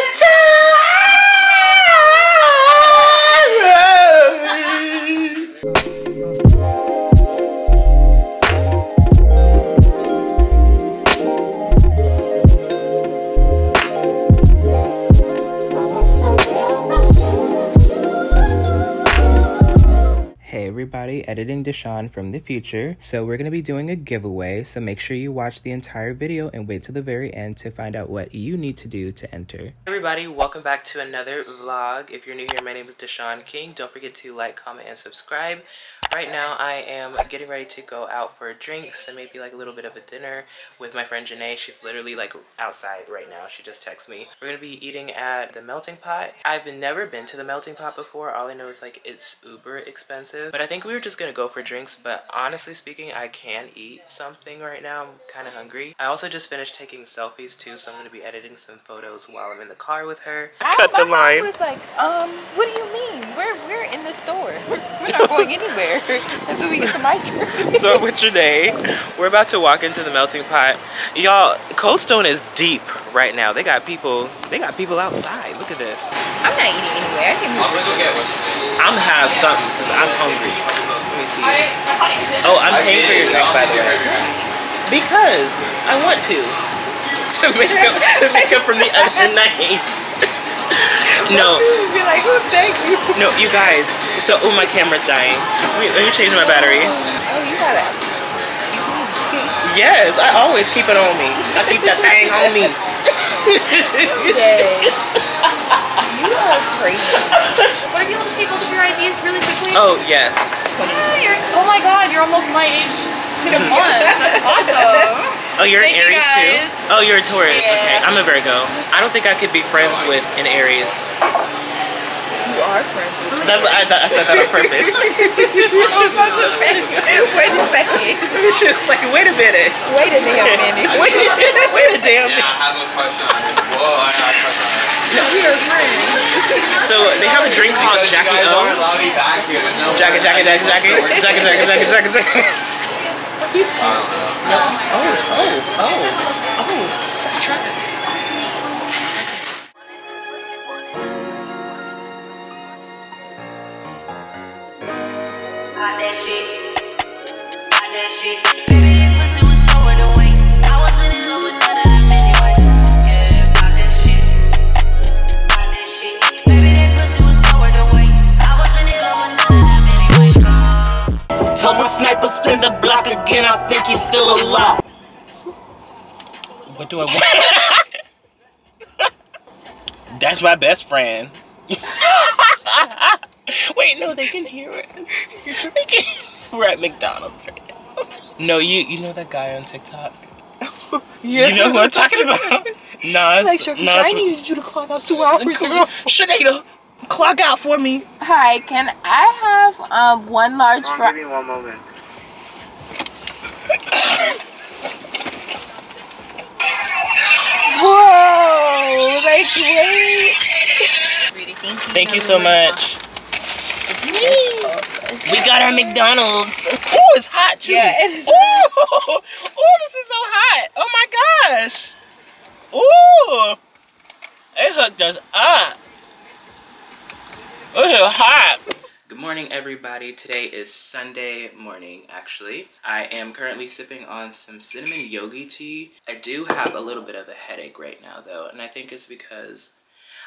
Good! Editing Dishon from the future. So we're going to be doing a giveaway, so make sure you watch the entire video and wait to the very end to find out what you need to do to enter. Everybody, welcome back to another vlog. If you're new here, my name is Dishon King. Don't forget to like, comment, and subscribe. Right now, I am getting ready to go out for drinks and maybe like a little bit of a dinner with my friend Janae. She's literally like outside right now. She just texted me. We're gonna be eating at the Melting Pot. I've never been to the Melting Pot before. All I know is like it's uber expensive. But I think we were just gonna go for drinks. But honestly speaking, I can eat something right now. I'm kind of hungry. I also just finished taking selfies too, so I'm gonna be editing some photos while I'm in the car with her. I, Cut the line. I was like, um, what do you mean? We're we're in the store. We're, we're not going anywhere. Until we get some ice cream. so with Janae, we're about to walk into the melting pot. Y'all, Cold Stone is deep right now. They got people, they got people outside. Look at this. I'm not eating anywhere. I can I'm gonna go get I'm gonna have something because I'm hungry. Let me see. Oh, I'm paying for your drink by the way. Because I want to. To make up to make up from the other night no. Be like, oh, thank you. No, you guys. So, oh, my camera's dying. Wait, let me change my battery. Oh, oh you gotta. Excuse me. Yes, I always keep it on me. I keep that thing on me. Yay. you are crazy. Would I be able to see both of your IDs really quickly? Oh, yes. Oh, oh my god, you're almost my age to the month. That's awesome. Oh, you're Thank an Aries you too? Oh, you're a Taurus. Yeah. Okay, I'm a Virgo. I don't think I could be friends with an Aries. You are friends with That's I, I said that on purpose. wait a second. She was like, wait a minute. Wait a damn minute. wait, wait a damn minute. Yeah, I have a question. Whoa, I have a question. No, we are friends. So they have a drink called Jackie O. Jackie, Jackie, Jackie, Jackie, Jackie, Jackie, Jackie, Jackie, Jackie. He's cute. No. Oh, oh, oh, oh. That's Travis. that shit. Sniper spin the block again, I think he's still alive. What do I want? That's my best friend. Wait, no, they can hear us. They can... We're at McDonald's right now. No, you you know that guy on TikTok? yeah. You know who I'm talking about? Nas. Like, Shirky, Nas, I needed you to clock out two hours ago. Shanada, clock out for me. Hi, can I have um, one large fry? Give me one moment. Whoa! Like, wait. Thank you so much. We got our McDonald's. Oh, it's hot too. Yeah, it is. Oh, oh, this is so hot. Oh my gosh. Oh, it hooked us up. It's hot. Good morning, everybody. Today is Sunday morning, actually. I am currently sipping on some cinnamon yogi tea. I do have a little bit of a headache right now, though, and I think it's because...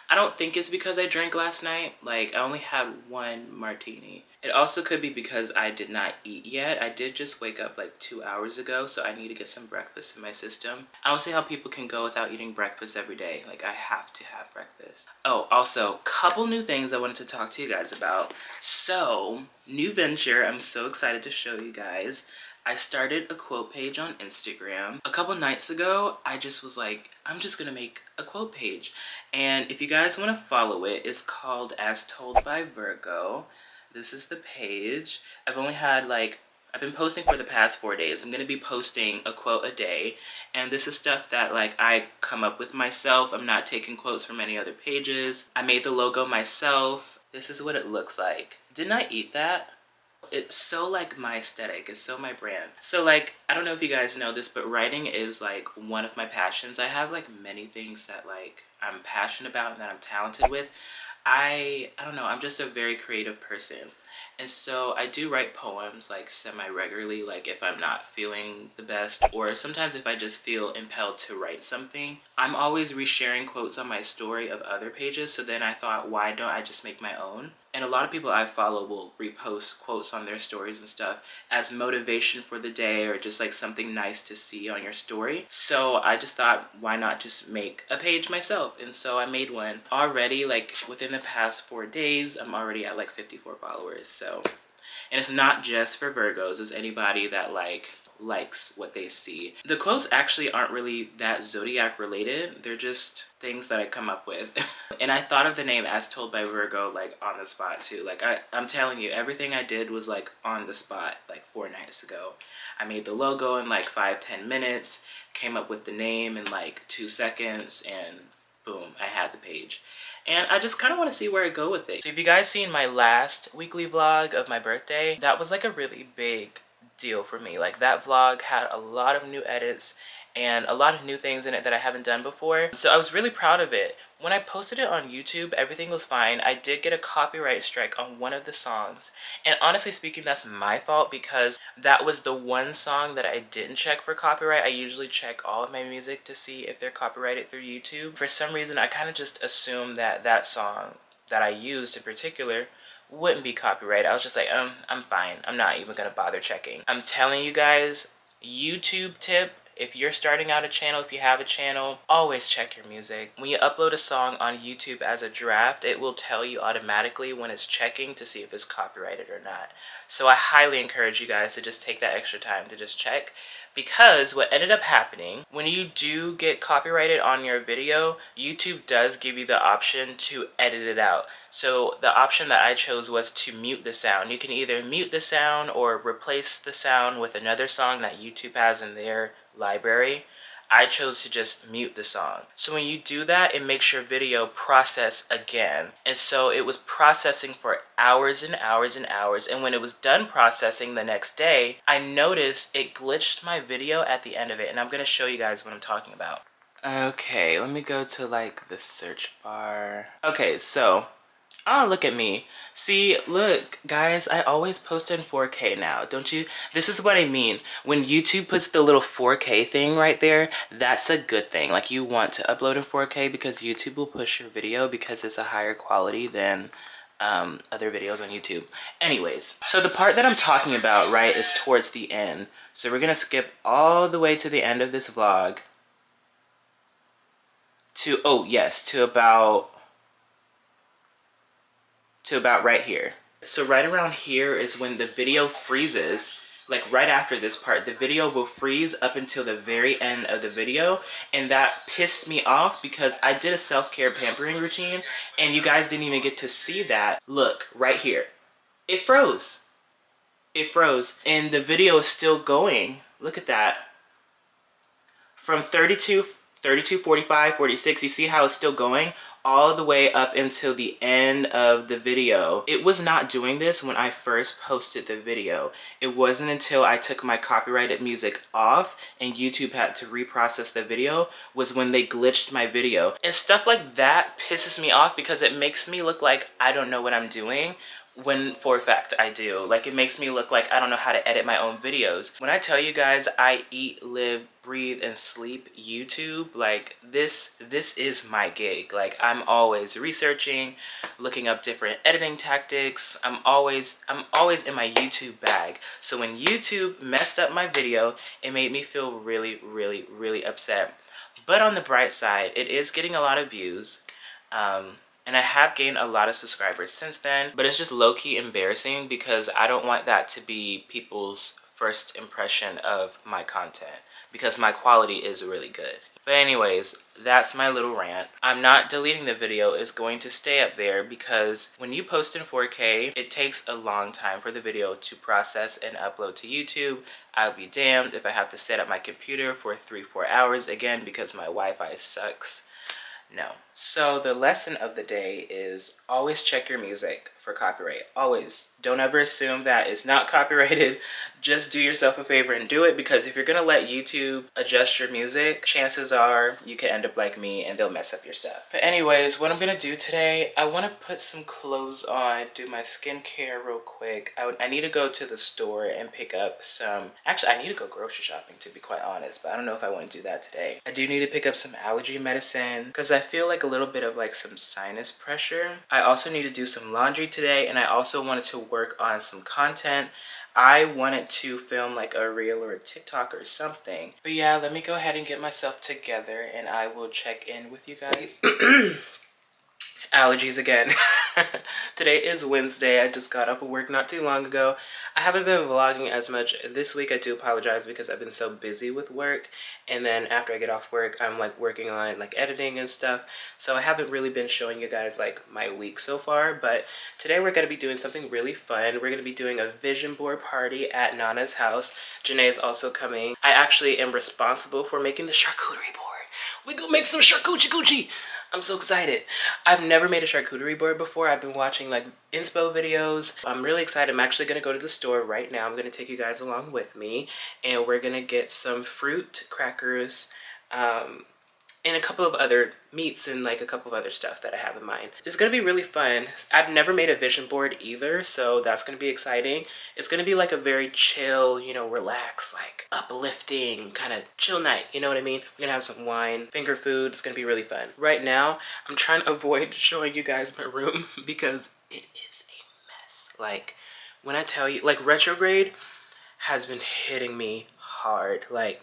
I don't think it's because I drank last night. Like, I only had one martini. It also could be because I did not eat yet. I did just wake up like two hours ago, so I need to get some breakfast in my system. I don't see how people can go without eating breakfast every day. Like, I have to have breakfast. Oh, also, couple new things I wanted to talk to you guys about. So, new venture. I'm so excited to show you guys. I started a quote page on Instagram. A couple nights ago, I just was like, I'm just gonna make a quote page. And if you guys wanna follow it, it's called As Told by Virgo. This is the page. I've only had like, I've been posting for the past four days. I'm to be posting a quote a day. And this is stuff that like I come up with myself. I'm not taking quotes from any other pages. I made the logo myself. This is what it looks like. Didn't I eat that? it's so like my aesthetic it's so my brand so like i don't know if you guys know this but writing is like one of my passions i have like many things that like i'm passionate about and that i'm talented with i i don't know i'm just a very creative person and so I do write poems like semi-regularly, like if I'm not feeling the best, or sometimes if I just feel impelled to write something. I'm always resharing quotes on my story of other pages, so then I thought, why don't I just make my own? And a lot of people I follow will repost quotes on their stories and stuff as motivation for the day or just like something nice to see on your story. So I just thought, why not just make a page myself? And so I made one. Already, like within the past four days, I'm already at like 54 followers. So, and it's not just for Virgos, it's anybody that like likes what they see. The quotes actually aren't really that zodiac related. They're just things that I come up with. and I thought of the name as told by Virgo like on the spot too. Like I, I'm telling you, everything I did was like on the spot like four nights ago. I made the logo in like five, ten minutes, came up with the name in like two seconds and boom, I had the page. And I just kind of want to see where I go with it. So if you guys seen my last weekly vlog of my birthday, that was like a really big deal for me. Like that vlog had a lot of new edits and a lot of new things in it that I haven't done before. So I was really proud of it. When I posted it on YouTube, everything was fine. I did get a copyright strike on one of the songs. And honestly speaking, that's my fault because that was the one song that I didn't check for copyright. I usually check all of my music to see if they're copyrighted through YouTube. For some reason, I kind of just assumed that that song that I used in particular wouldn't be copyrighted. I was just like, um, I'm fine. I'm not even gonna bother checking. I'm telling you guys, YouTube tip, if you're starting out a channel, if you have a channel, always check your music. When you upload a song on YouTube as a draft, it will tell you automatically when it's checking to see if it's copyrighted or not. So I highly encourage you guys to just take that extra time to just check because what ended up happening when you do get copyrighted on your video YouTube does give you the option to edit it out so the option that I chose was to mute the sound you can either mute the sound or replace the sound with another song that YouTube has in their library I chose to just mute the song. So when you do that, it makes your video process again. And so it was processing for hours and hours and hours. And when it was done processing the next day, I noticed it glitched my video at the end of it. And I'm gonna show you guys what I'm talking about. Okay, let me go to like the search bar. Okay, so Oh, look at me. See, look, guys, I always post in 4K now, don't you? This is what I mean. When YouTube puts the little 4K thing right there, that's a good thing. Like, you want to upload in 4K because YouTube will push your video because it's a higher quality than um, other videos on YouTube. Anyways, so the part that I'm talking about, right, is towards the end. So we're gonna skip all the way to the end of this vlog. To, oh yes, to about to about right here. So right around here is when the video freezes like right after this part, the video will freeze up until the very end of the video. And that pissed me off because I did a self-care pampering routine and you guys didn't even get to see that. Look, right here. It froze. It froze. And the video is still going. Look at that. From 32, 32, 45, 46, you see how it's still going? All the way up until the end of the video. It was not doing this when I first posted the video. It wasn't until I took my copyrighted music off and YouTube had to reprocess the video was when they glitched my video. And stuff like that pisses me off because it makes me look like I don't know what I'm doing when for a fact I do. Like it makes me look like I don't know how to edit my own videos. When I tell you guys I eat, live, breathe, and sleep YouTube, like this this is my gig. Like I'm always researching, looking up different editing tactics. I'm always I'm always in my YouTube bag. So when YouTube messed up my video, it made me feel really, really, really upset. But on the bright side, it is getting a lot of views. Um, and I have gained a lot of subscribers since then, but it's just low-key embarrassing because I don't want that to be people's first impression of my content because my quality is really good. But anyways, that's my little rant. I'm not deleting the video, it's going to stay up there because when you post in 4K, it takes a long time for the video to process and upload to YouTube. I'll be damned if I have to set up my computer for 3-4 hours again because my Wi-Fi sucks. No. So the lesson of the day is always check your music for copyright. Always. Don't ever assume that it's not copyrighted. Just do yourself a favor and do it because if you're gonna let YouTube adjust your music, chances are you could end up like me and they'll mess up your stuff. But anyways, what I'm gonna do today, I wanna put some clothes on, do my skincare real quick. I, I need to go to the store and pick up some, actually I need to go grocery shopping to be quite honest, but I don't know if I wanna do that today. I do need to pick up some allergy medicine because I feel like a little bit of like some sinus pressure. I also need to do some laundry today and I also wanted to work on some content. I wanted to film like a reel or a TikTok or something. But yeah, let me go ahead and get myself together and I will check in with you guys. allergies again. Today is Wednesday. I just got off of work not too long ago. I haven't been vlogging as much this week. I do apologize because I've been so busy with work. And then after I get off work, I'm like working on like editing and stuff. So I haven't really been showing you guys like my week so far. But today we're going to be doing something really fun. We're going to be doing a vision board party at Nana's house. Janae is also coming. I actually am responsible for making the charcuterie board. We gonna make some charcuterie. I'm so excited. I've never made a charcuterie board before. I've been watching like inspo videos. I'm really excited. I'm actually to go to the store right now. I'm to take you guys along with me and we're to get some fruit, crackers, um, and a couple of other meats and like a couple of other stuff that I have in mind. It's gonna be really fun. I've never made a vision board either, so that's gonna be exciting. It's gonna be like a very chill, you know, relax, like uplifting kind of chill night, you know what I mean? We're gonna have some wine, finger food, it's gonna be really fun. Right now, I'm trying to avoid showing you guys my room because it is a mess. Like, when I tell you, like retrograde has been hitting me hard. Like,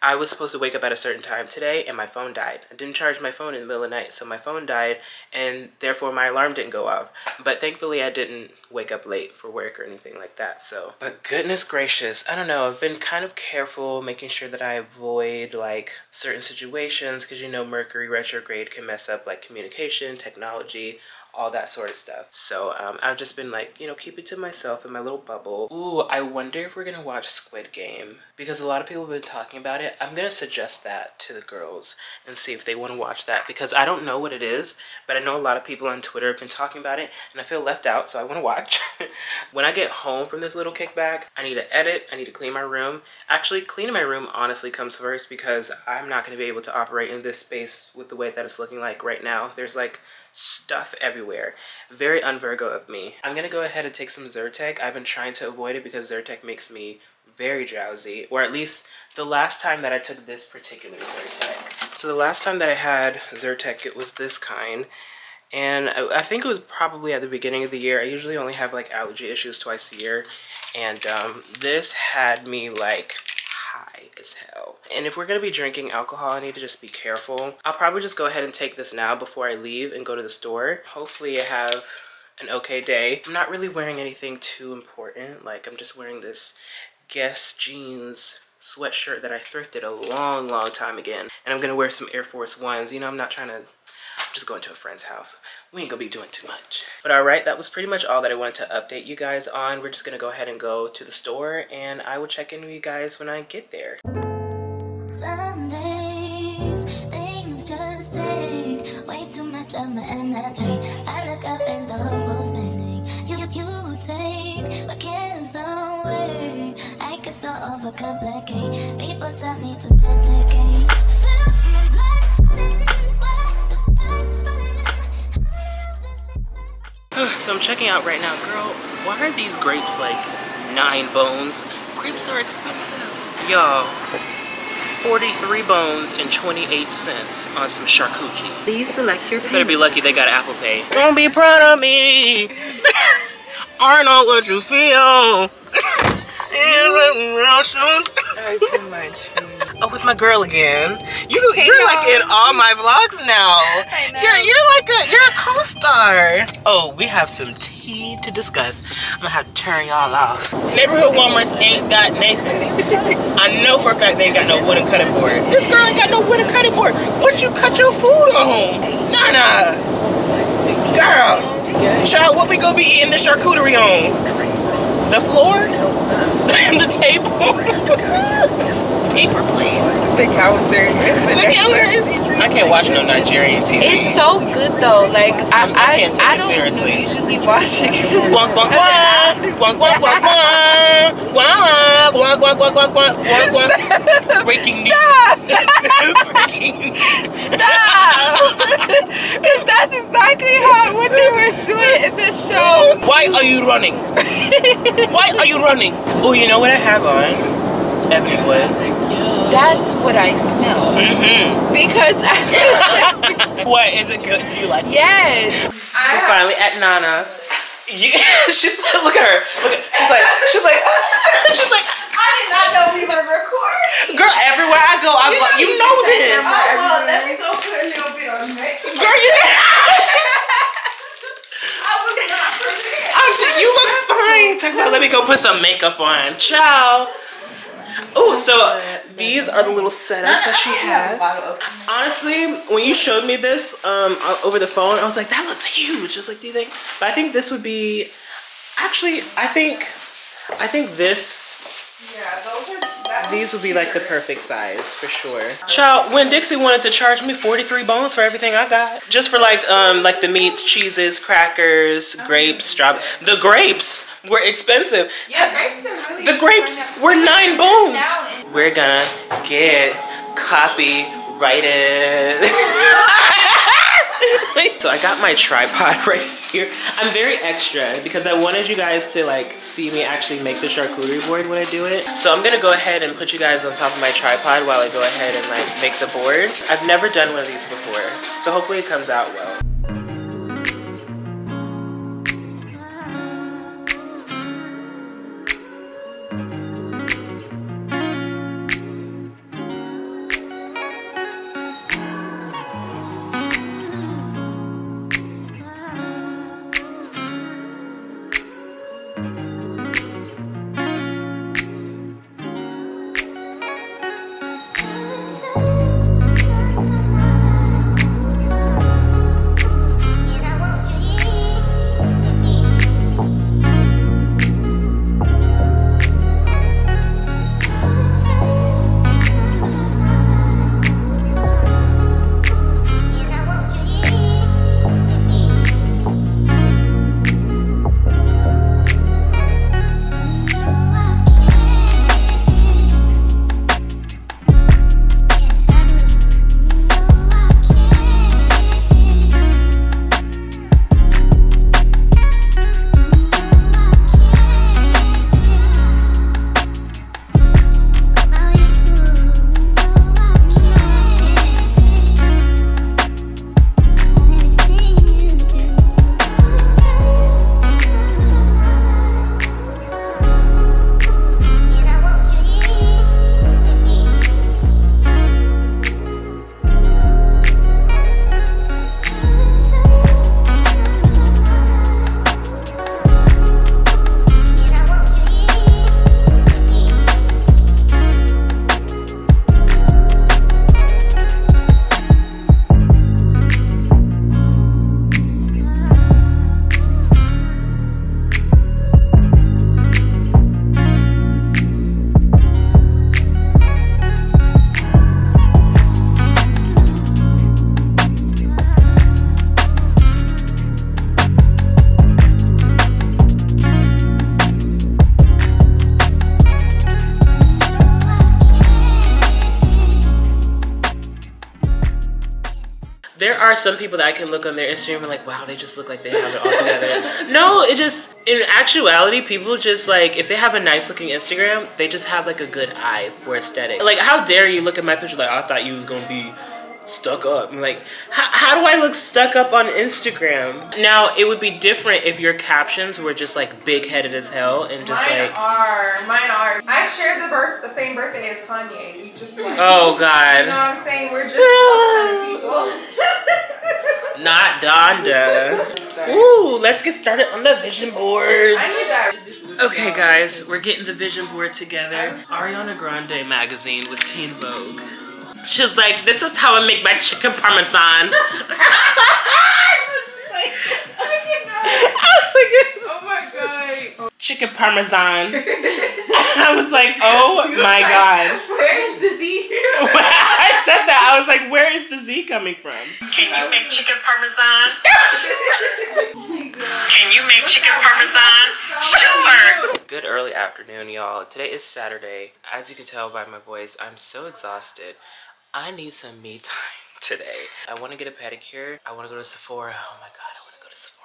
I was supposed to wake up at a certain time today and my phone died. I didn't charge my phone in the middle of the night, so my phone died and therefore my alarm didn't go off. But thankfully I didn't wake up late for work or anything like that, so. But goodness gracious, I don't know, I've been kind of careful making sure that I avoid like certain situations because you know Mercury retrograde can mess up like communication, technology, all that sort of stuff. So um, I've just been like, you know, keep it to myself in my little bubble. Ooh, I wonder if we're gonna watch Squid Game because a lot of people have been talking about it. I'm gonna suggest that to the girls and see if they want to watch that because I don't know what it is, but I know a lot of people on Twitter have been talking about it and I feel left out, so I want to watch. when I get home from this little kickback, I need to edit, I need to clean my room. Actually, cleaning my room honestly comes first because I'm not gonna be able to operate in this space with the way that it's looking like right now. There's like stuff everywhere. Very un-Virgo of me. I'm gonna go ahead and take some Zyrtec. I've been trying to avoid it because Zyrtec makes me very drowsy, or at least the last time that I took this particular Zyrtec. So the last time that I had Zyrtec, it was this kind, and I, think it was probably at the beginning of the year. I usually only have like allergy issues twice a year, and um, this had me like as hell. And if we're gonna be drinking alcohol, I need to just be careful. I'll probably just go ahead and take this now before I leave and go to the store. Hopefully I have an okay day. I'm not really wearing anything too important. Like I'm just wearing this Guess jeans sweatshirt that I thrifted a long, long time again. And I'm gonna wear some Air Force Ones. You know, I'm not trying to just going to a friend's house. We ain't gonna be doing too much. But all right, that was pretty much all that I wanted to update you guys on. We're just gonna go ahead and go to the store and I will check in with you guys when I get there. Some days, things just take way too much of my energy. I look up and the whole world's spinning. You, you take my cares away. I get so overcomplicate. People tell me to dedicate. So I'm checking out right now. Girl, why are these grapes like nine bones? Grapes are expensive. Y'all, 43 bones and 28 cents on some charcuterie. Please select your payment. Better be lucky they got Apple Pay. Don't be proud of me. I know what you feel. That's too much. Oh, with my girl again. You you're like in all my vlogs now. You're you're like a you're a co-star. Oh, we have some tea to discuss. I'm gonna have to turn y'all off. Neighborhood Walmarts ain't got Nathan. I know for a fact they ain't got no wooden cutting board. This girl ain't got no wooden cutting board. What you cut your food on? Nana. Girl. Child, what we gonna be eating the charcuterie on? The floor? and the table? paper planes. The counter. It's the, The counters. I can't watch no Nigerian TV. It's so good though. Like I, I'm- I can't take I it don't seriously. usually watch it. Guan, guan, guan. Guan, guan, guan, guan. Guan, guan, guan, guan, guan, guan, guan, guan. Breaking news. Breaking news. Because that's exactly how what they were doing in the show. Why are you running? Why are you running? Oh, you know what I have on? Ebony Wood. That's what I smell. Mm-hmm. Because I, What is it good? Do you like it? yes, We're finally at Nana's. You, she's look at her. Look at, she's like she's like she's like I did not know we were recording. girl. Everywhere I go, I'm like you know this. Oh well, let me go put a little bit on makeup. Girl, you I was not prepared. I'm just, you look fine. Talk about let me go put some makeup on. Ciao. Oh, so these are the little setups that she has. Honestly, when you showed me this um over the phone, I was like, that looks huge. I was like, do you think? But I think this would be. Actually, I think, I think this. Yeah, those are. That These would be like the perfect size for sure. Child, when Dixie wanted to charge me 43 bones for everything I got, just for like um like the meats, cheeses, crackers, grapes, strawberry. The grapes were expensive. Yeah, grapes are really. The grapes were nine bones. We're gonna get copyrighted. so I got my tripod right here. I'm very extra because I wanted you guys to like see me actually make the charcuterie board when I do it. So I'm gonna go ahead and put you guys on top of my tripod while I go ahead and like make the board. I've never done one of these before, so hopefully it comes out well. Some people that I can look on their Instagram and like, wow, they just look like they have it all together. no, it just in actuality, people just like if they have a nice looking Instagram, they just have like a good eye for aesthetic. Like, how dare you look at my picture like I thought you was gonna be stuck up. I'm like, how, how do I look stuck up on Instagram? Now, it would be different if your captions were just like big headed as hell and just mine like, are. Mine are. I share the birth, the same birthday as Kanye. We just like. oh God. You know what I'm saying? We're just those kind of people. not Donda. Ooh, let's get started on the vision boards. I knew that. Okay, guys, we're getting the vision board together. Ariana Grande magazine with Teen Vogue. She's like, this is how I make my chicken parmesan. I was like, oh, oh my god. chicken parmesan. I was like, oh my god. Where is this I said that. I was like, where is the Z coming from? Can you make chicken parmesan? Can you make chicken parmesan? Sure. Good early afternoon, y'all. Today is Saturday. As you can tell by my voice, I'm so exhausted. I need some me time today. I want to get a pedicure. I want to go to Sephora. Oh my god, I want to go to Sephora.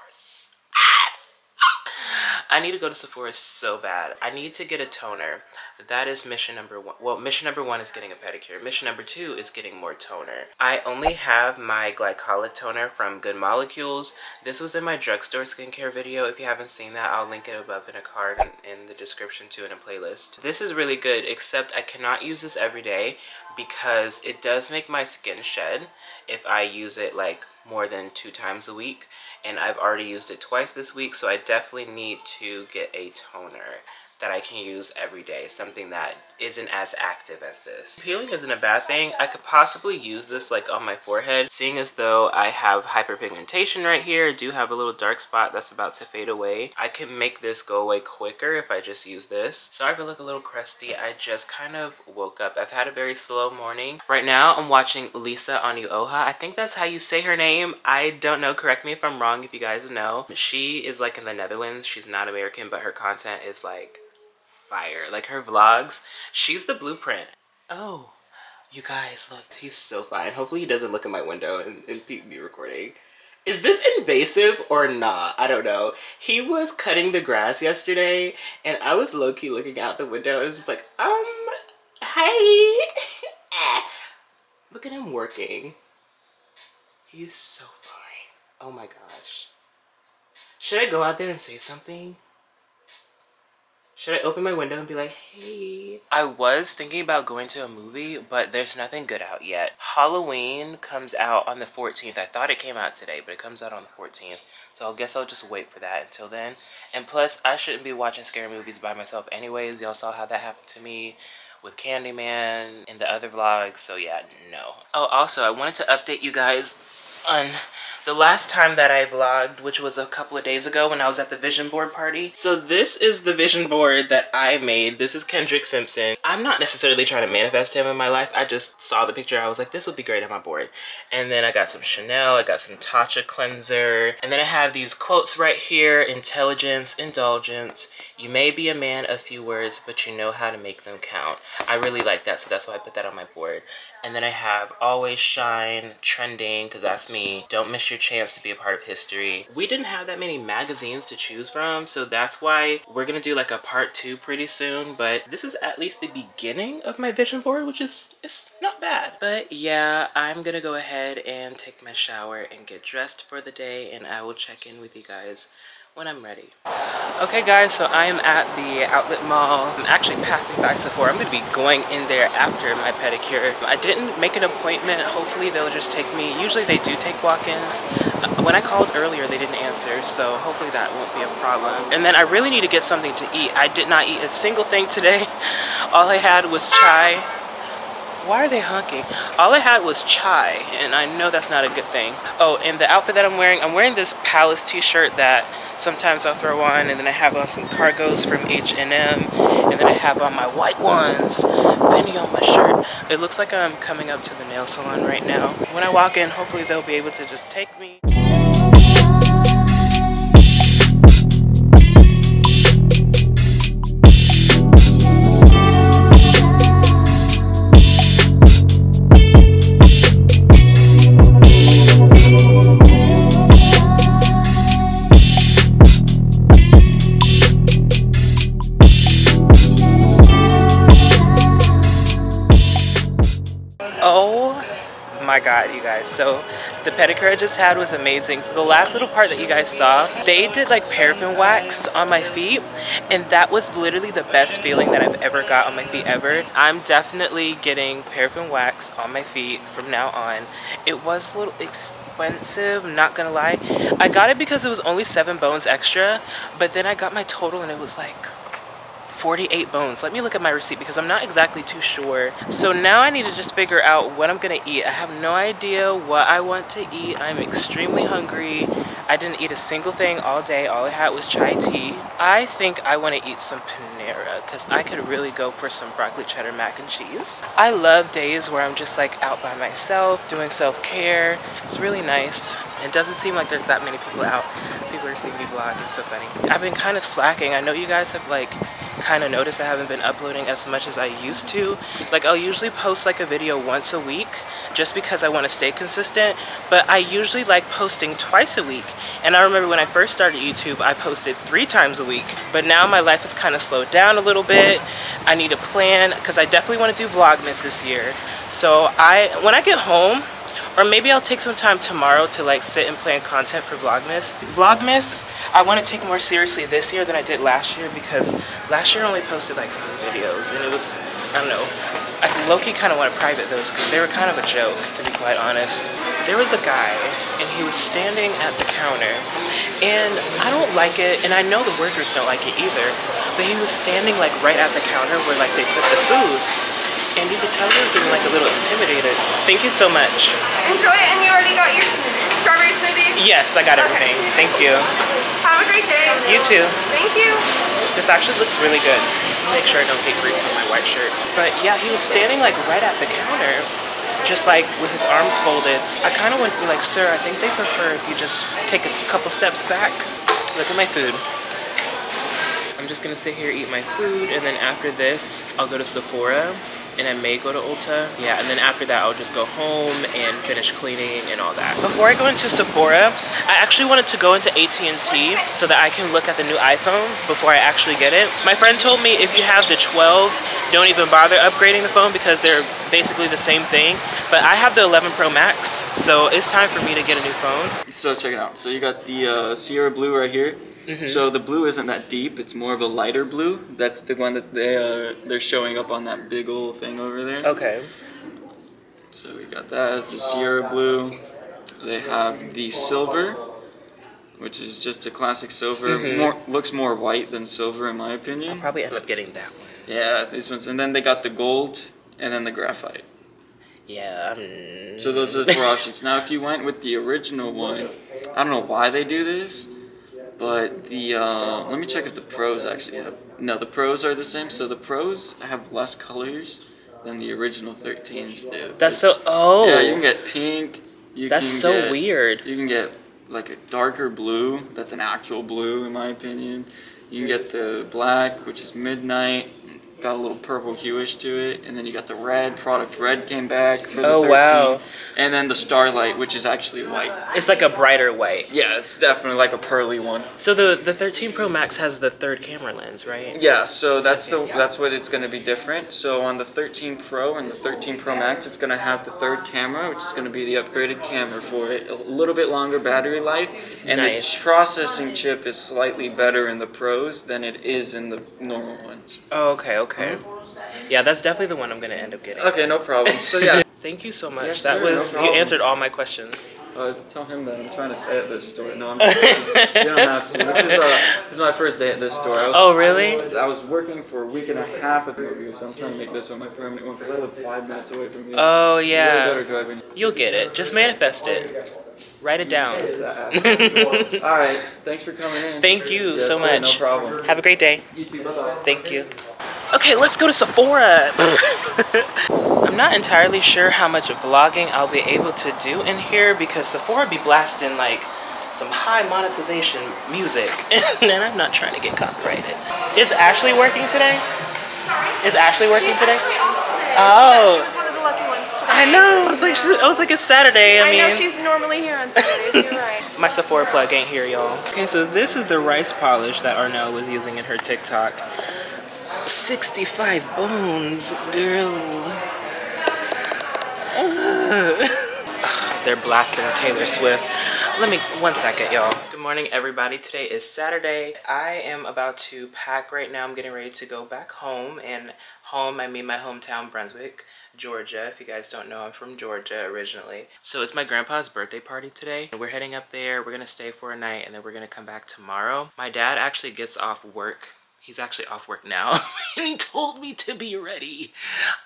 I need to go to Sephora so bad. I need to get a toner. That is mission number one. Well, mission number one is getting a pedicure. Mission number two is getting more toner. I only have my glycolic toner from Good Molecules. This was in my drugstore skincare video. If you haven't seen that, I'll link it above in a card in, the description too in a playlist. This is really good, except I cannot use this every day because it does make my skin shed if I use it like more than two times a week and I've already used it twice this week so I definitely need to get a toner that I can use every day, something that isn't as active as this. Peeling isn't a bad thing. I could possibly use this like on my forehead, seeing as though I have hyperpigmentation right here, I do have a little dark spot that's about to fade away. I can make this go away quicker if I just use this. Sorry if I look a little crusty, I just kind of woke up. I've had a very slow morning. Right now, I'm watching Lisa Onuoha. I think that's how you say her name. I don't know, correct me if I'm wrong if you guys know. She is like in the Netherlands. She's not American, but her content is like fire. Like her vlogs, she's the blueprint. Oh, you guys, look, he's so fine. Hopefully he doesn't look in my window and, and peep me recording. Is this invasive or not? I don't know. He was cutting the grass yesterday and I was low-key looking out the window and was just like, um, hey. look at him working. He's so fine. Oh my gosh. Should I go out there and say something? Should I open my window and be like, hey? I was thinking about going to a movie, but there's nothing good out yet. Halloween comes out on the 14th. I thought it came out today, but it comes out on the 14th. So I guess I'll just wait for that until then. And plus, I shouldn't be watching scary movies by myself anyways. Y'all saw how that happened to me with Candyman and the other vlogs. So yeah, no. Oh, also, I wanted to update you guys on the last time that I vlogged, which was a couple of days ago when I was at the vision board party. So this is the vision board that I made. This is Kendrick Sampson. I'm not necessarily trying to manifest him in my life. I just saw the picture. I was like, this would be great on my board. And then I got some Chanel. I got some Tatcha cleanser. And then I have these quotes right here. Intelligence, indulgence. You may be a man of few words, but you know how to make them count. I really like that, so that's why I put that on my board. And then I have Always Shine, Trending, because that's me. Don't miss your chance to be a part of history. We didn't have that many magazines to choose from, so that's why we're going to do like a part two pretty soon. But this is at least the beginning of my vision board, which is it's not bad. But yeah, I'm going to go ahead and take my shower and get dressed for the day, and I will check in with you guys when I'm ready. Okay guys, so I am at the outlet mall. I'm actually passing by Sephora. I'm to be going in there after my pedicure. I didn't make an appointment. Hopefully they'll just take me. Usually they do take walk-ins. Uh, when I called earlier, they didn't answer, so hopefully that won't be a problem. And then I really need to get something to eat. I did not eat a single thing today. All I had was chai why are they honking? All I had was chai, and I know that's not a good thing. Oh, and the outfit that I'm wearing, I'm wearing this Palace t-shirt that sometimes I'll throw on, and then I have on some cargos from H&M, and then I have on my white ones, Fendi on my shirt. It looks like I'm coming up to the nail salon right now. When I walk in, hopefully they'll be able to just take me. Guys. So the pedicure I just had was amazing. So the last little part that you guys saw, they did like paraffin wax on my feet and that was literally the best feeling that I've ever got on my feet ever. I'm definitely getting paraffin wax on my feet from now on. It was a little expensive, not gonna lie. I got it because it was only seven bones extra, but then I got my total and it was like 48 bones. Let me look at my receipt because I'm not exactly too sure. So now I need to just figure out what I'm gonna eat. I have no idea what I want to eat. I'm extremely hungry. I didn't eat a single thing all day. All I had was chai tea. I think I want to eat some Panera because I could really go for some broccoli cheddar mac and cheese. I love days where I'm just like out by myself doing self-care. It's really nice. It doesn't seem like there's that many people out. People are seeing me vlog. It's so funny. I've been kind of slacking. I know you guys have like kind of noticed I haven't been uploading as much as I used to. Like I'll usually post like a video once a week just because I want to stay consistent, but I usually like posting twice a week. And I remember when I first started YouTube, I posted three times a week, but now my life has kind of slowed down a little bit. I need a plan because I definitely want to do Vlogmas this year. So I, when I get home, or maybe I'll take some time tomorrow to like sit and plan content for Vlogmas. Vlogmas, I want to take more seriously this year than I did last year because last year I only posted like three videos and it was, I don't know, I low-key kind of want to private those because they were kind of a joke, to be quite honest. There was a guy and he was standing at the counter and I don't like it and I know the workers don't like it either, but he was standing like right at the counter where like they put the food and you could tell he was getting like a little intimidated. Thank you so much. Enjoy it, and you already got your strawberry smoothie? Yes, I got everything. Thank you. Have a great day. You too. Thank you. This actually looks really good. Make sure I don't get grease on my white shirt. But yeah, he was standing like right at the counter, just like with his arms folded. I kind of went to be like, sir, I think they prefer if you just take a couple steps back. Look at my food. I'm just gonna sit here, eat my food, and then after this, I'll go to Sephora and I may go to Ulta. Yeah, and then after that, I'll just go home and finish cleaning and all that. Before I go into Sephora, I actually wanted to go into AT&T so that I can look at the new iPhone before I actually get it. My friend told me if you have the 12, don't even bother upgrading the phone because they're basically the same thing. But I have the 11 Pro Max, so it's time for me to get a new phone. So check it out. So you got the uh, Sierra Blue right here. Mm-hmm. So the blue isn't that deep. It's more of a lighter blue. That's the one that they are they're showing up on that big old thing over there. Okay. So we got that as the Sierra Blue. They have the silver, which is just a classic silver. Mm-hmm. More looks more white than silver in my opinion. I'll Probably end up getting that one. Yeah, these ones. And then they got the gold and then the graphite. Yeah. um, So those are the four options. Now, if you went with the original one, I don't know why they do this, but the uh, let me check if the pros actually have. No, the pros are the same. So the pros have less colors than the original 13s do. That's so. Oh. Yeah, you can get pink. You That's can so get- weird. You can get like a darker blue. That's an actual blue, in my opinion. You can get the black, which is midnight. Got a little purple hueish to it, and then you got the red. Product red came back for the Oh, 13. wow. And then the starlight, which is actually white. It's like a brighter white. Yeah, it's definitely like a pearly one. So the the 13 Pro Max has the third camera lens, right? Yeah, so that's the that's what it's going to be different. So on the 13 Pro and the 13 Pro Max, it's going to have the third camera, which is going to be the upgraded camera for it. A little bit longer battery life, and Nice. the processing chip is slightly better in the Pros than it is in the normal ones. Oh, okay, okay. Yeah, that's definitely the one I'm gonna end up getting. Okay, no problem. So yeah, Thank you so much. Yes, that sir, no was you answered all my questions. uh, tell him that I'm trying to stay at this store. No, I'm you don't have to. This is uh, this is my first day at this store. I was, Oh, really? I was working for a week and a half at the review, so I'm trying to make this one my permanent one because I live five minutes away from here. Oh yeah. better driving. You'll get it. Just manifest it. Write it down. All right, thanks for coming in. Thank you Yes, so much. No problem. Have a great day. You too. Bye bye. Thank you. Okay, let's go to Sephora. I'm not entirely sure how much vlogging I'll be able to do in here because Sephora be blasting like some high monetization music and I'm not trying to get copyrighted. Is Ashley working today? Is Ashley working today? Oh. She was one of the lucky ones today. I know. I was like, I was like, it's Saturday. I, I mean, know she's normally here on Saturdays. You're right. my Sephora plug ain't here, y'all. Okay, so this is the rice polish that Arnell was using in her TikTok. 65 bones, girl. They're blasting Taylor Swift. Let me, one second, y'all. Good morning, everybody. Today is Saturday. I am about to pack right now. I'm getting ready to go back home. And home, I mean my hometown, Brunswick, Georgia. If you guys don't know, I'm from Georgia originally. So it's my grandpa's birthday party today. We're heading up there. We're gonna stay for a night and then we're gonna come back tomorrow. My dad actually gets off work He's actually off work now and he told me to be ready.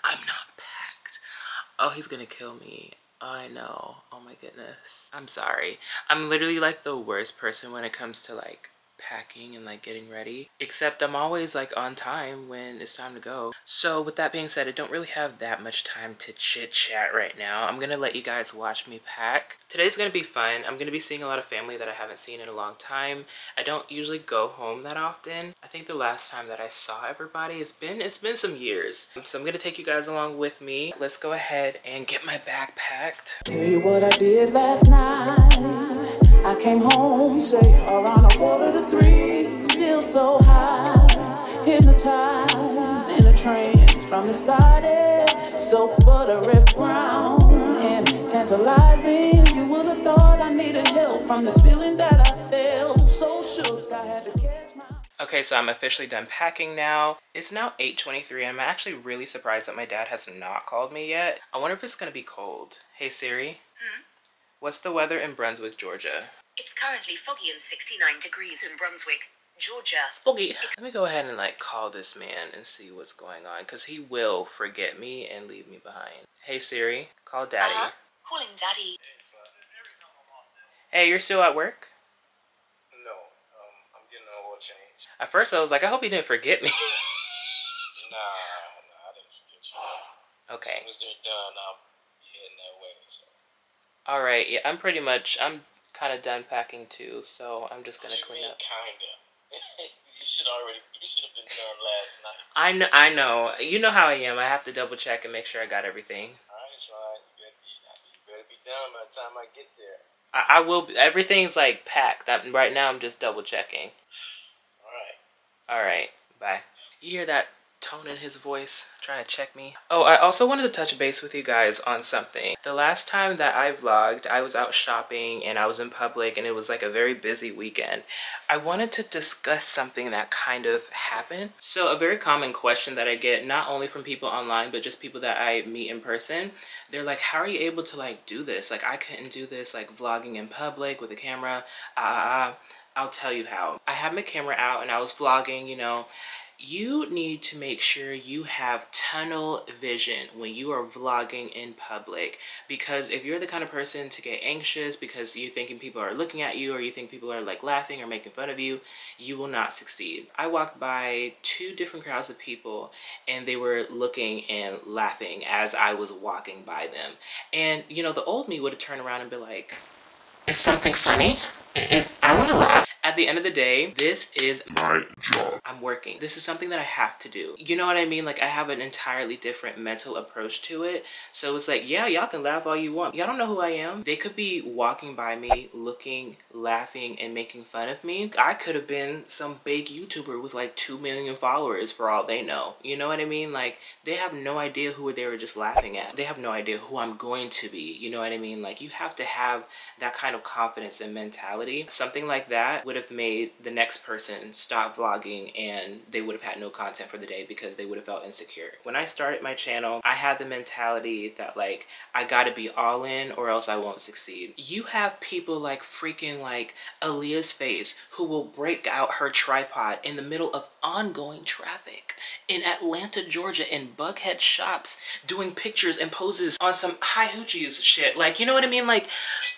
I'm not packed. Oh, he's gonna kill me. I know. Oh my goodness. I'm sorry. I'm literally like the worst person when it comes to like packing and like getting ready except i'm always like on time when it's time to go. So with that being said i don't really have that much time to chit chat right now. I'm gonna let you guys watch me pack. Today's gonna be fun. I'm gonna be seeing a lot of family that i haven't seen in a long time. I don't usually go home that often. I think the last time that i saw everybody it's been it's been some years. So i'm gonna take you guys along with me. Let's go ahead and get my bag packed I did last night. I came home, say around a quarter to three, still so high, hypnotized in a trance from this body, so buttery brown and tantalizing. You would have thought I needed help from this feeling that I felt. So shook, I had to catch my. Okay, so I'm officially done packing now. It's now 8.23 I'm actually really surprised that my dad has not called me yet. I wonder if it's gonna be cold. Hey Siri, hmm? What's the weather in Brunswick, Georgia? It's currently foggy and 69 degrees in Brunswick, Georgia. Foggy. Let me go ahead and like call this man and see what's going on because he will forget me and leave me behind. Hey Siri, call daddy. Uh-huh. Calling daddy. Hey, you're still at work? No, um, I'm getting an oil change. At first I was like, I hope he didn't forget me. Nah, nah, I didn't forget you. okay. Once they're done, I'll be heading that way. So. All right. Yeah, I'm pretty much. I'm kind of done packing too, so I'm just gonna clean up. Kinda. you should already. You should have been done last night. I know. I know. You know how I am. I have to double check and make sure I got everything. All right, son. You better be, you better be done by the time I get there. I, I will. Be, everything's like packed. i right now, I'm just double checking. All right. All right. Bye. You hear that tone in his voice trying to check me? Oh, I also wanted to touch base with you guys on something. The last time that I vlogged, I was out shopping and I was in public and it was like a very busy weekend. I wanted to discuss something that kind of happened. So a very common question that I get, not only from people online, but just people that I meet in person, they're like, how are you able to like do this? Like I couldn't do this like vlogging in public with a camera. Ah, ah. I'll tell you how. I had my camera out and I was vlogging, you know, you need to make sure you have tunnel vision when you are vlogging in public. Because if you're the kind of person to get anxious because you're thinking people are looking at you or you think people are like laughing or making fun of you you will not succeed. I walked by two different crowds of people and they were looking and laughing as i was walking by them. And you know the old me would have turned around and be like is something funny if i want to laugh at the end of the day, this is my job. I'm working. This is something that I have to do. You know what I mean? Like I have an entirely different mental approach to it. So it's like, yeah, y'all can laugh all you want. Y'all don't know who I am. They could be walking by me, looking, laughing, and making fun of me. I could have been some big YouTuber with like 2 million followers for all they know. You know what I mean? Like they have no idea who they were just laughing at. They have no idea who I'm going to be. You know what I mean? Like you have to have that kind of confidence and mentality. Something like that would have made the next person stop vlogging and they would have had no content for the day because they would have felt insecure. When I started my channel, I had the mentality that like, I gotta be all in or else I won't succeed. You have people like freaking like Allyiahsface who will break out her tripod in the middle of ongoing traffic in Atlanta, Georgia in Buckhead shops doing pictures and poses on some high hoochies shit. Like, you know what I mean? Like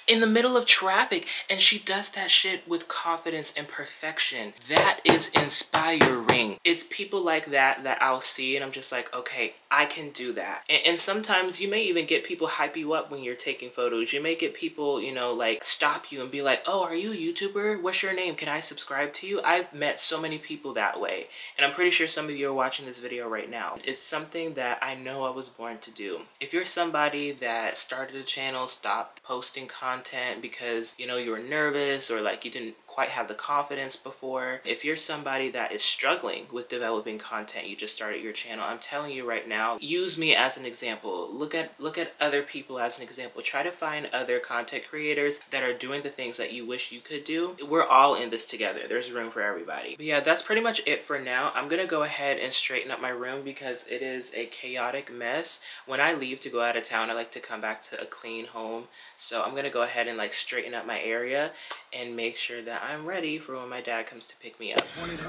in the middle of traffic and she does that shit with confidence and perfection. That is inspiring. It's people like that that I'll see and I'm just like, okay, I can do that. And, and, sometimes you may even get people hype you up when you're taking photos. You may get people, you know, like stop you and be like, oh, are you a YouTuber? What's your name? Can I subscribe to you? I've met so many people that way. And I'm pretty sure some of you are watching this video right now. It's something that I know I was born to do. If you're somebody that started a channel, stopped posting content because, you know, you were nervous or like you didn't quite have the confidence before. If you're somebody that is struggling with developing content, you just started your channel, I'm telling you right now, use me as an example. Look at look at other people as an example. Try to find other content creators that are doing the things that you wish you could do. We're all in this together. There's room for everybody. But yeah, that's pretty much it for now. I'm gonna go ahead and straighten up my room because it is a chaotic mess. When I leave to go out of town, I like to come back to a clean home. So I'm gonna go ahead ahead and like straighten up my area and make sure that I'm ready for when my dad comes to pick me up.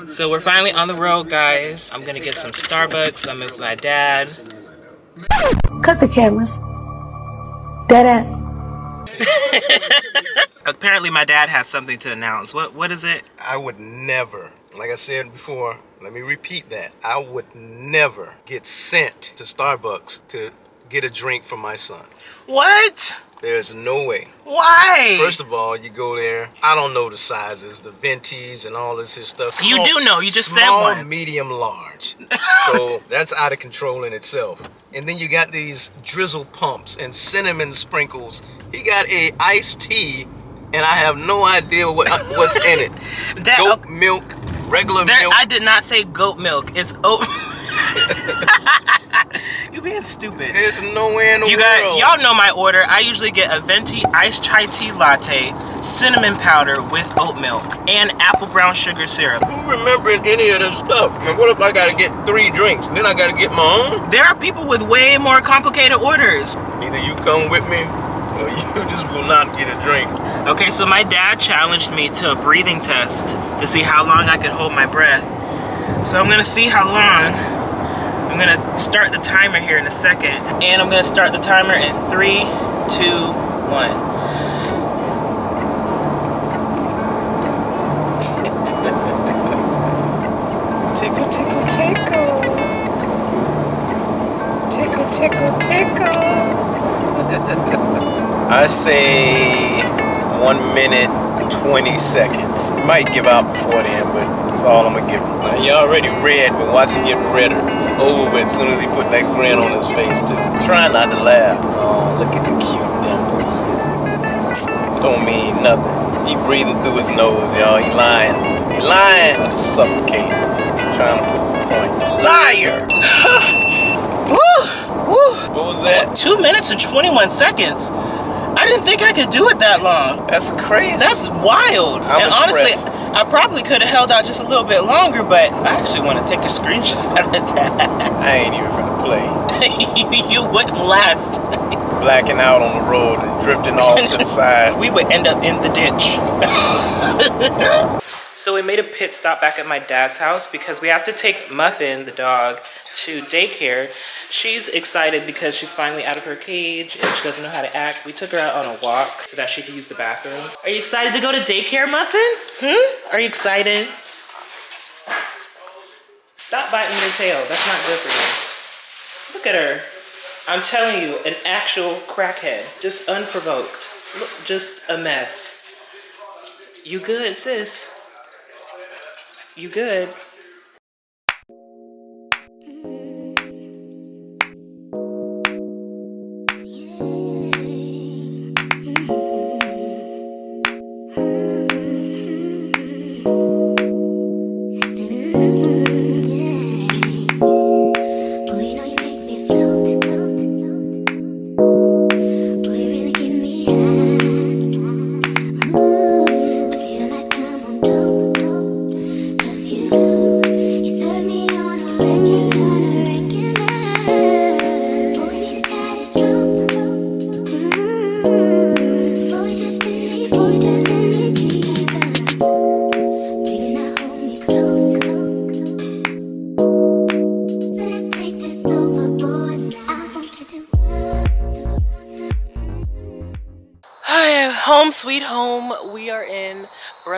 So we're finally on the road, guys. I'm gonna get some Starbucks. I'm with my dad. Cut the cameras. Dead ass. Apparently my dad has something to announce. What what is it? I would never, like I said before, let me repeat that. I would never get sent to Starbucks to get a drink for my son. What? There's no way. Why? First of all, you go there. I don't know the sizes, the ventis and all this stuff. You do know, you just said small, one. medium, large. so that's out of control in itself. And then you got these drizzle pumps and cinnamon sprinkles. He got a iced tea, and I have no idea what what's in it. That- Goat milk, regular There, milk. I did not say goat milk. It's oat. you being stupid. There's nowhere in the You world. got y'all know my order. I usually get a venti iced chai tea latte, cinnamon powder with oat milk, and apple brown sugar syrup. Who remembering any of this stuff? Man, what if I gotta get three drinks? Then I gotta get my own? There are people with way more complicated orders. Either you come with me, or you just will not get a drink. Okay, so my dad challenged me to a breathing test to see how long I could hold my breath. So I'm gonna see how long. I'm gonna start the timer here in a second. And I'm gonna start the timer in three, two, one. tickle, tickle, tickle. Tickle, tickle, tickle. I say one minute, 20 seconds. Might give out before then, but that's all I'm gonna give him. Now, you already red, but watch him get redder. It's over with as soon as he put that grin on his face, too. Try not to laugh. Oh, look at the cute dimples. Don't mean nothing. He breathing through his nose, y'all. He lying. He lying. He's suffocating. Trying to put the point. Liar! Woo! Woo! What was that? Two minutes and 21 seconds. I didn't think I could do it that long. That's crazy. That's wild. I'm and honestly. I probably could have held out just a little bit longer, but I actually want to take a screenshot of that. I ain't even finna play. you, you wouldn't last. Blacking out on the road and drifting off to the side. We would end up in the ditch. so we made a pit stop back at my dad's house because we have to take Muffin, the dog, to daycare. She's excited because she's finally out of her cage and she doesn't know how to act. We took her out on a walk so that she could use the bathroom. Are you excited to go to daycare, Muffin? Hmm? Are you excited? Stop biting your tail. That's not good for you. Look at her. I'm telling you, an actual crackhead. Just unprovoked. Look, just a mess. You good, sis? You good?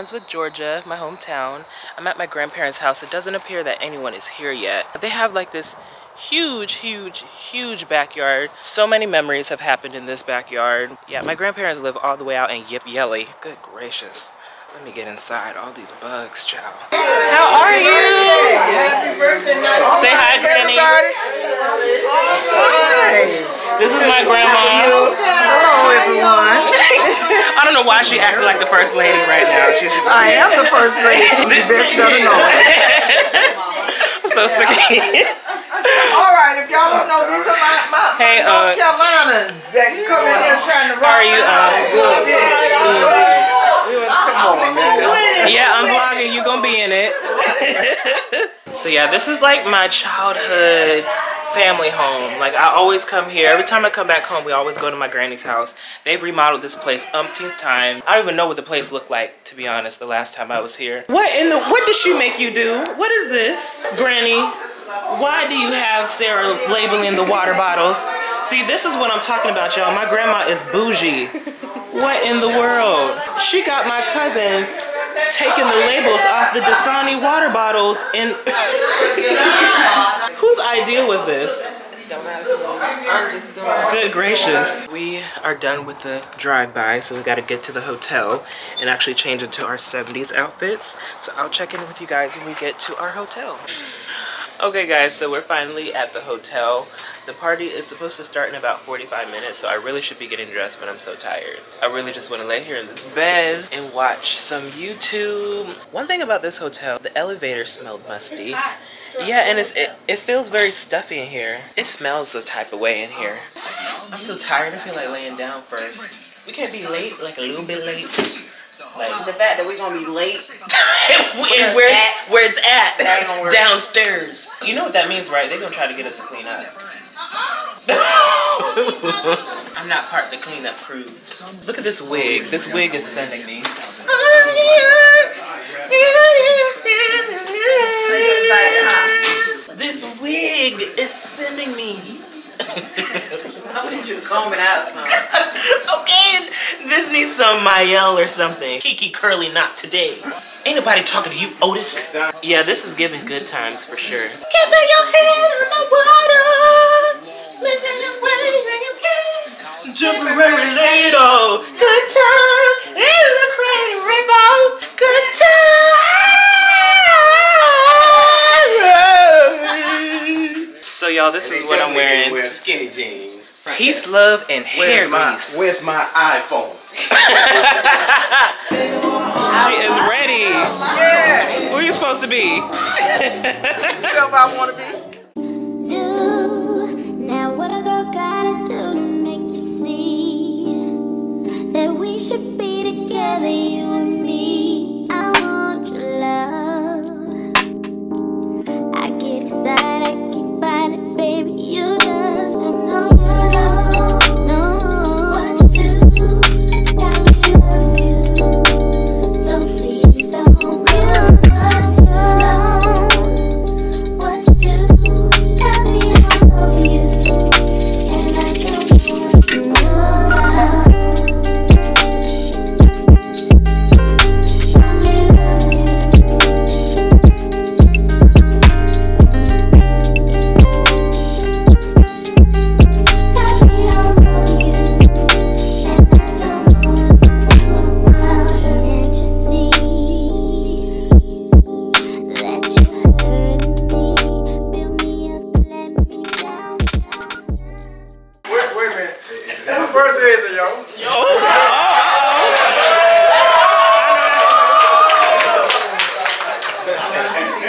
Brunswick, Georgia, my hometown. I'm at my grandparents' house. It doesn't appear that anyone is here yet. They have like this huge, huge, huge backyard. So many memories have happened in this backyard. Yeah, my grandparents live all the way out in Yip Yelly. Good gracious. Let me get inside. All these bugs, child. How are you? Say hi, Granny. Hi. This is my grandma. Hello, everyone. I don't know why she acting like the first lady right now. She's I am the first lady. You best better know it. I'm so sick. All right, if y'all don't know, these are my, my, Hey, my North uh, Carolinas that come in here trying to How are you? Uh, Come on, man. yeah, I'm vlogging. You gonna be in it. so yeah, this is like my childhood family home. Like I always come here. Every time I come back home, we always go to my granny's house. They've remodeled this place umpteenth time. I don't even know what the place looked like, to be honest, the last time I was here. What in the what did she make you do? What is this? Granny, why do you have Sarah labeling the water bottles? See, this is what I'm talking about, y'all. My grandma is bougie. What in the world? She got my cousin taking the labels off the Dasani water bottles and whose idea was this? I'm just doing Good gracious. We are done with the drive-by, so we gotta get to the hotel and actually change into our 70s outfits. So I'll check in with you guys when we get to our hotel. Okay guys, so we're finally at the hotel. The party is supposed to start in about 45 minutes, so I really should be getting dressed, but I'm so tired. I really just want to lay here in this bed and watch some YouTube. One thing about this hotel, the elevator smelled musty. Yeah, and it's, it, it feels very stuffy in here. It smells the type of way in here. I'm so tired, I feel like laying down first. We can't be late, like a little bit late. Like, The fact that we're gonna be late. and where, where it's at, downstairs. You know what that means, right? They're gonna try to get us to clean up. I'm not part of the cleanup crew. Look at this wig. This wig is sending me. This wig is sending me. I need you to comb it out some. okay, this needs some Mayel or something. Kiki Curly, not today. Ain't nobody talking to you, Otis. Yeah, this is giving good times for sure. Can't lay your head on the water. Live in the you can. Temporary later. Good time. In the pretty rainbow. Good time. So y'all, this is what I'm wearing. Wear skinny jeans. Peace, love, and hair Where's my grease. Where's my iPhone? She is ready. Yes. Who are you supposed to be? Whoever I want to be.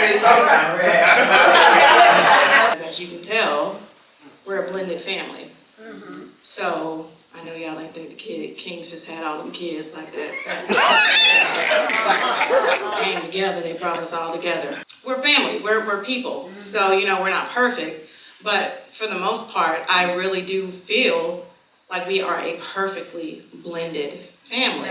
As you can tell, we're a blended family. So I know y'all ain't think the kid Kings just had all them kids like that. but Came together, they brought us all together. We're family. We're we're people. So you know we're not perfect, but for the most part, I really do feel like we are a perfectly blended family.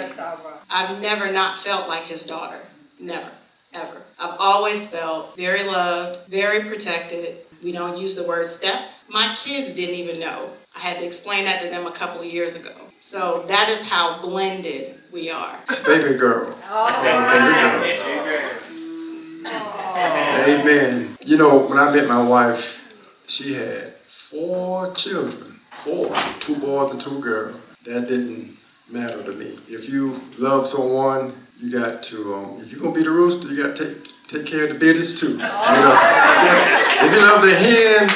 I've never not felt like his daughter. Never, ever. I've always felt very loved, very protected. We don't use the word step. My kids didn't even know. I had to explain that to them a couple of years ago. So that is how blended we are. Baby girl. Oh, Baby girl. Oh. Amen. You know, when I met my wife, she had four children. Four. Two boys and two girls. That didn't matter to me. If you love someone, you got to, um, if you're going to be the rooster, you got to take take care of the business too. You know, if you love the hen,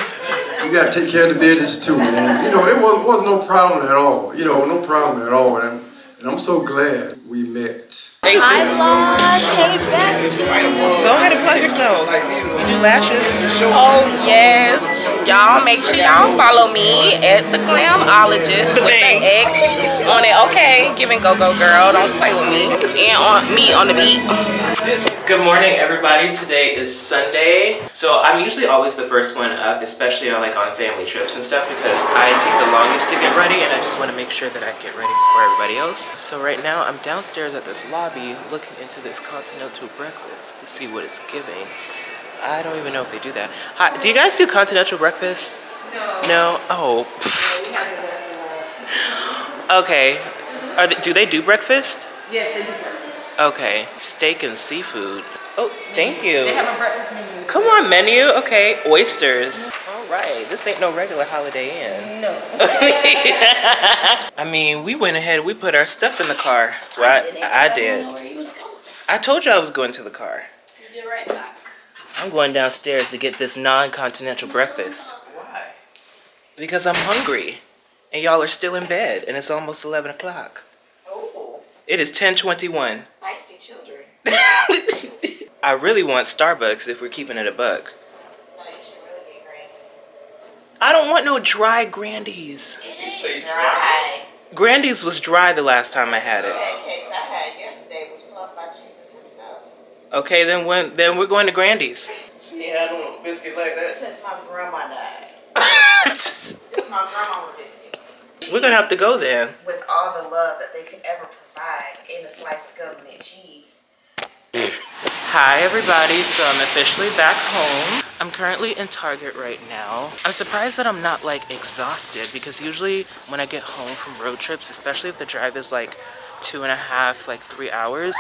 you got to take care of the business too. And, you know, it was, was no problem at all. You know, no problem at all. And I'm, and I'm so glad we met. Hi vlog, hey bestie. Go ahead and plug yourself. You do lashes? Oh yes. Y'all make sure y'all follow me at the Glamologist with the X on it. Okay, give giving go go girl. Don't play with me. And on me on the beat. Good morning, everybody. Today is Sunday. So I'm usually always the first one up, especially on like on family trips and stuff because I take the longest to get ready and I just want to make sure that I get ready before everybody else. So right now I'm downstairs at this lobby looking into this continental breakfast to see what it's giving. I don't even know if they do that. Hi, do you guys do continental breakfast? No. No? Oh. okay. Are they, do they do breakfast? Yes, they do breakfast. Okay. Steak and seafood. Oh, thank you. They have a breakfast menu. Come on, menu. Okay, oysters. All right, this ain't no regular Holiday Inn. No. I mean, we went ahead. We put our stuff in the car. Well, I, I did. I told you I was going to the car. You did right back. I'm going downstairs to get this non-continental breakfast. Why? Because I'm hungry, and y'all are still in bed, and it's almost 11 o'clock. Oh, It is 10:21. feisty children. I really want Starbucks if we're keeping it a buck. Oh, I don't want no dry Grandy's. You say dry. Grandy's was dry the last time I had it. Pancakes I had yesterday was fluffed by Jesus himself. Okay, then when then we're going to Grandy's. She ain't had a biscuit like that. Since my grandma died. my grandma biscuits. We're gonna have to go then. With all the love that they could ever provide in a slice of government cheese. Hi everybody, so I'm officially back home. I'm currently in Target right now. I'm surprised that I'm not like exhausted because usually when I get home from road trips, especially if the drive is like two and a half, like three hours,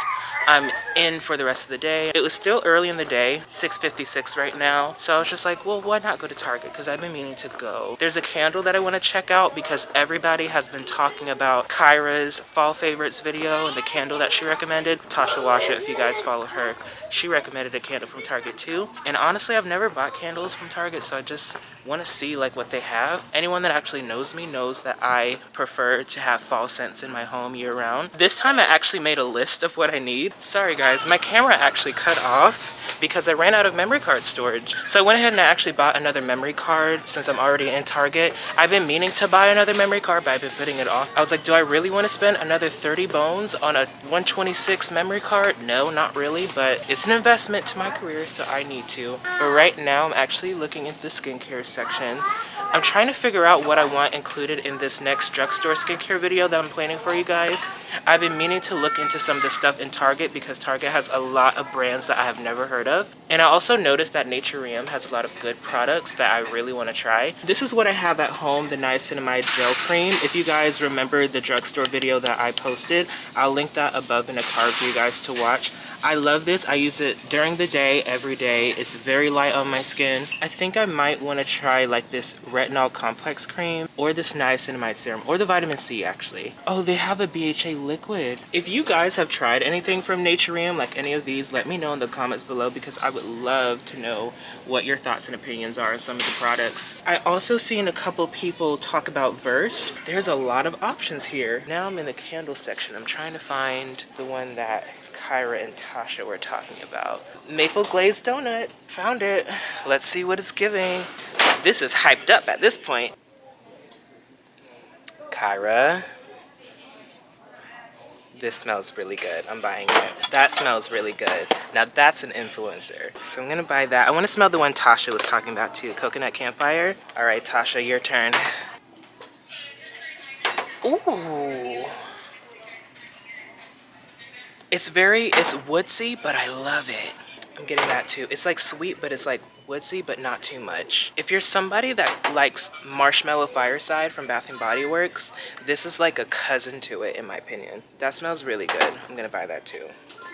I'm in for the rest of the day. It was still early in the day, 6.56 right now. So I was just like, well, why not go to Target? Because I've been meaning to go. There's a candle that I want to check out because everybody has been talking about Kyra's fall favorites video and the candle that she recommended. Tasha Washer, if you guys follow her, she recommended a candle from Target too. And honestly, I've never bought candles from Target, so I just want to see like what they have. Anyone that actually knows me knows that I prefer to have fall scents in my home year round. Um, this time I actually made a list of what I need. Sorry guys, my camera actually cut off because I ran out of memory card storage. So I went ahead and I actually bought another memory card since I'm already in Target. I've been meaning to buy another memory card, but I've been putting it off. I was like, do I really want to spend another 30 bones on a 126 memory card? No, not really, but it's an investment to my career, so I need to. But right now, I'm actually looking into the skincare section. I'm trying to figure out what I want included in this next drugstore skincare video that I'm planning for you guys. I've been meaning to look into some of the stuff in Target because Target has a lot of brands that I have never heard of. And I also noticed that Naturium has a lot of good products that I really want to try. This is what I have at home, the Niacinamide Gel Cream. If you guys remember the drugstore video that I posted, I'll link that above in a card for you guys to watch. I love this. I use it during the day, every day. It's very light on my skin. I think I might want to try like this retinol complex cream or this niacinamide serum or the vitamin C actually. Oh, they have a BHA liquid. If you guys have tried anything from Naturium, like any of these, let me know in the comments below because I would love to know what your thoughts and opinions are on some of the products. I also seen a couple people talk about Versed. There's a lot of options here. Now I'm in the candle section. I'm trying to find the one that Kyra and Tasha were talking about. Maple glazed donut. Found it. Let's see what it's giving. This is hyped up at this point. Kyra. This smells really good. I'm buying it. That smells really good. Now that's an influencer. So I'm gonna buy that. I wanna smell the one Tasha was talking about too. Coconut campfire. All right, Tasha, your turn. Ooh. It's very, it's woodsy, but I love it. I'm getting that too. It's like sweet, but it's like woodsy, but not too much. If you're somebody that likes Marshmallow Fireside from Bath & Body Works, this is like a cousin to it, in my opinion. That smells really good. I'm gonna buy that too.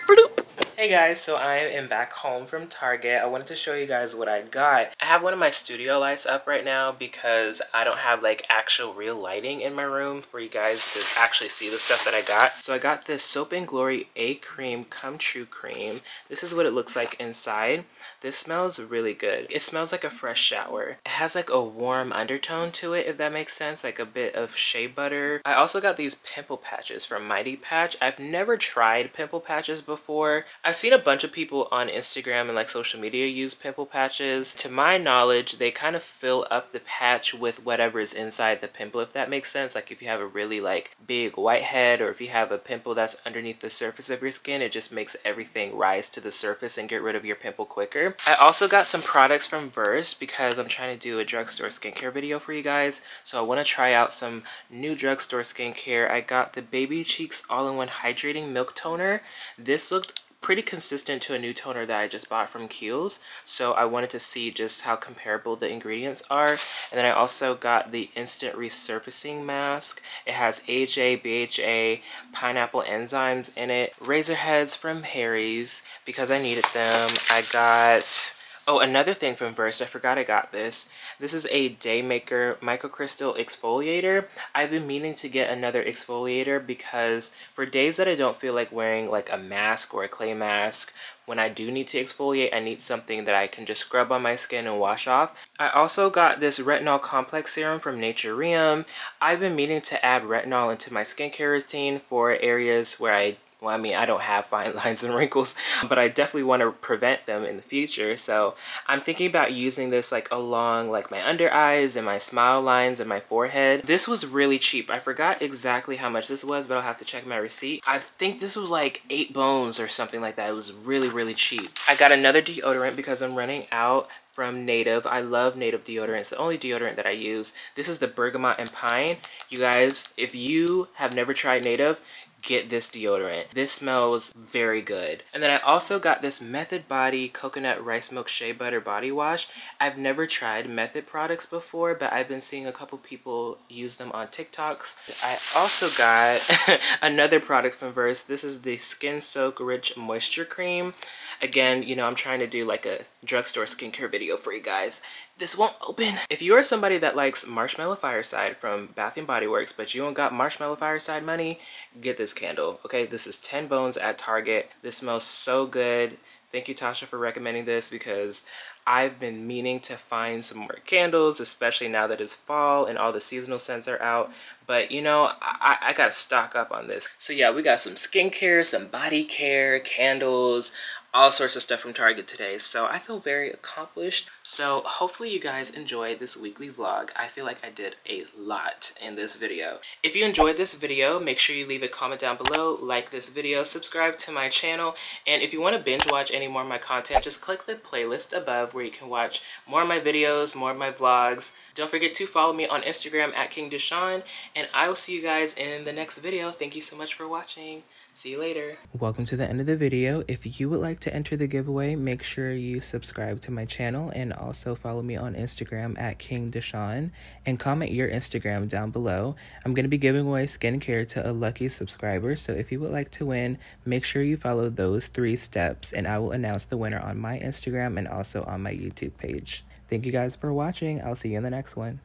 Bloop. Hey guys, so I am back home from Target. I wanted to show you guys what I got. I have one of my studio lights up right now because I don't have like actual real lighting in my room for you guys to actually see the stuff that I got. So I got this Soap and Glory A Cream Come True Cream. This is what it looks like inside. This smells really good. It smells like a fresh shower. It has like a warm undertone to it, if that makes sense, like a bit of shea butter. I also got these pimple patches from Mighty Patch. I've never tried pimple patches before. I've seen a bunch of people on Instagram and like social media use pimple patches. To my knowledge, they kind of fill up the patch with whatever is inside the pimple, if that makes sense. Like if you have a really like big whitehead or if you have a pimple that's underneath the surface of your skin, it just makes everything rise to the surface and get rid of your pimple quicker. I also got some products from Versed because I'm trying to do a drugstore skincare video for you guys. So I want to try out some new drugstore skincare. I got the Baby Cheeks All-in-One Hydrating Milk Toner. This looked pretty consistent to a new toner that I just bought from Kiehl's. So I wanted to see just how comparable the ingredients are. And then I also got the Instant Resurfacing Mask. It has AHA, BHA, pineapple enzymes in it. Razor heads from Harry's because I needed them. I got Oh, another thing from Versed, I forgot I got this. This is a Daymaker Microcrystal Exfoliator. I've been meaning to get another exfoliator because for days that I don't feel like wearing like a mask or a clay mask, when I do need to exfoliate, I need something that I can just scrub on my skin and wash off. I also got this retinol complex serum from Naturium. I've been meaning to add retinol into my skincare routine for areas where I well, I mean, I don't have fine lines and wrinkles, but I definitely want to prevent them in the future. So I'm thinking about using this like along like my under eyes and my smile lines and my forehead. This was really cheap. I forgot exactly how much this was, but I'll have to check my receipt. I think this was like eight bones or something like that. It was really, really cheap. I got another deodorant because I'm running out from Native. I love Native deodorant. It's the only deodorant that I use. This is the Bergamot and Pine. You guys, if you have never tried Native, get this deodorant. This smells very good. And then I also got this Method Body Coconut Rice Milk Shea Butter Body Wash. I've never tried Method products before, but I've been seeing a couple people use them on TikToks. I also got another product from Versed. This is the Skin Soak Rich Moisture Cream. Again, you know, I'm trying to do like a drugstore skincare video for you guys. This won't open. If you are somebody that likes Marshmallow Fireside from Bath & Body Works, but you don't got Marshmallow Fireside money, get this candle, okay? This is 10 bones at Target. This smells so good. Thank you, Tasha, for recommending this because I've been meaning to find some more candles, especially now that it's fall and all the seasonal scents are out. But you know, I, I gotta stock up on this. So yeah, we got some skincare, some body care, candles, all sorts of stuff from Target today. So I feel very accomplished. So hopefully you guys enjoyed this weekly vlog. I feel like I did a lot in this video. If you enjoyed this video, make sure you leave a comment down below, like this video, subscribe to my channel, and if you want to binge watch any more of my content, just click the playlist above where you can watch more of my videos, more of my vlogs. Don't forget to follow me on Instagram at King Dishon, and I will see you guys in the next video. Thank you so much for watching. See you later. Welcome to the end of the video. If you would like to enter the giveaway, make sure you subscribe to my channel and also follow me on Instagram at King Dishon and comment your Instagram down below. I'm going to be giving away skincare to a lucky subscriber, so if you would like to win, make sure you follow those three steps and I will announce the winner on my Instagram and also on my YouTube page. Thank you guys for watching. I'll see you in the next one.